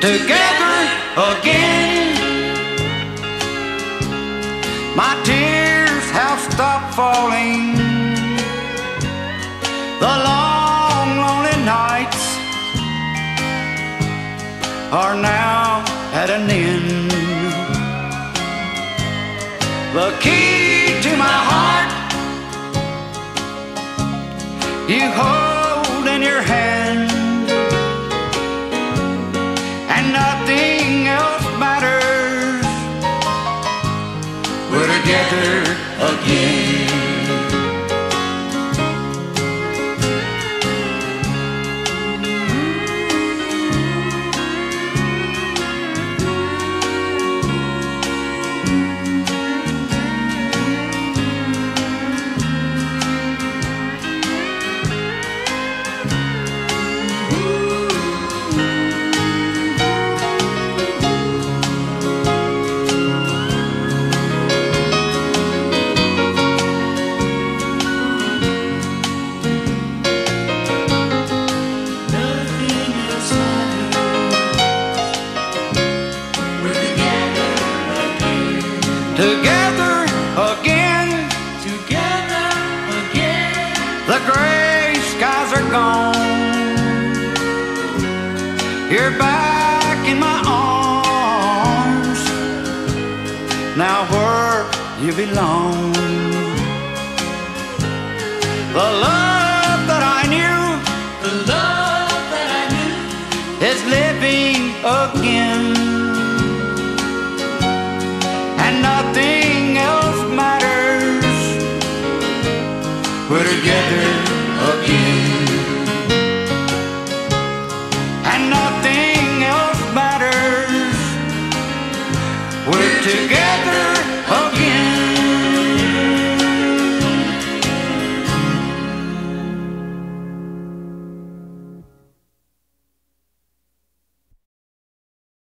together again. My tears have stopped falling. The long, lonely nights are now at an end. The key to my heart you hold in your hand, again. together again. Together again. The gray skies are gone. You're back in my arms. Now where you belong. The love that I knew. The love that I knew. Is living again. together again. And nothing else matters. We're together.